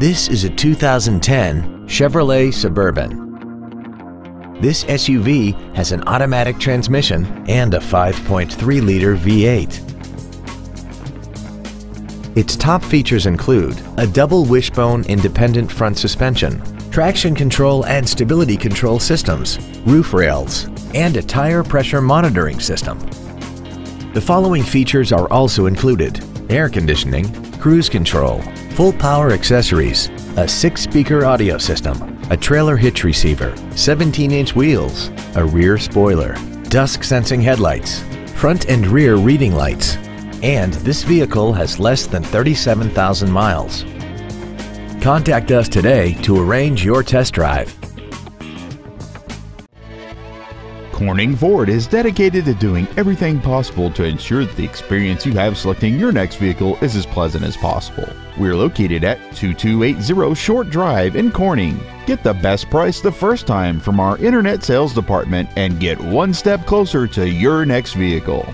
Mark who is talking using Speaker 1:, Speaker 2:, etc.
Speaker 1: This is a 2010 Chevrolet Suburban. This SUV has an automatic transmission and a 5.3-liter V8. Its top features include a double wishbone independent front suspension, traction control and stability control systems, roof rails, and a tire pressure monitoring system. The following features are also included air conditioning, cruise control, full power accessories, a six speaker audio system, a trailer hitch receiver, 17 inch wheels, a rear spoiler, dusk sensing headlights, front and rear reading lights, and this vehicle has less than 37,000 miles. Contact us today to arrange your test drive.
Speaker 2: Corning Ford is dedicated to doing everything possible to ensure that the experience you have selecting your next vehicle is as pleasant as possible. We're located at 2280 Short Drive in Corning. Get the best price the first time from our internet sales department and get one step closer to your next vehicle.